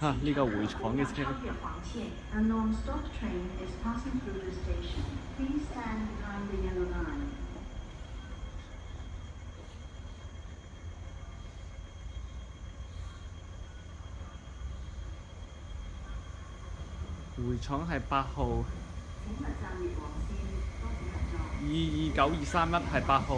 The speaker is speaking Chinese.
啊！呢个回厂嘅车。回厂系八号。二二九二三一系八号。